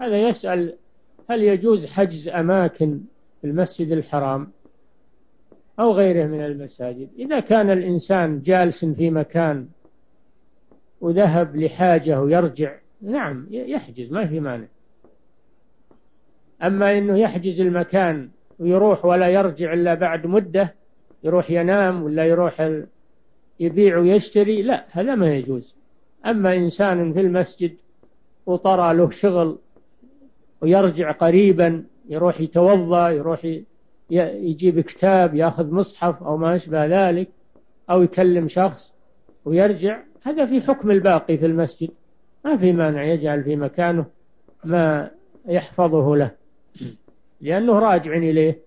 هذا يسأل هل يجوز حجز أماكن في المسجد الحرام أو غيره من المساجد؟ إذا كان الإنسان جالس في مكان وذهب لحاجة ويرجع نعم يحجز ما في مانع. أما أنه يحجز المكان ويروح ولا يرجع إلا بعد مدة يروح ينام ولا يروح يبيع ويشتري لا هذا ما يجوز. أما إنسان في المسجد وطرى له شغل ويرجع قريبا يروح يتوضأ يروح يجيب كتاب يأخذ مصحف أو ما أشبه ذلك أو يكلم شخص ويرجع. هذا في حكم الباقي في المسجد. ما في مانع يجعل في مكانه ما يحفظه له. لأنه راجع إليه.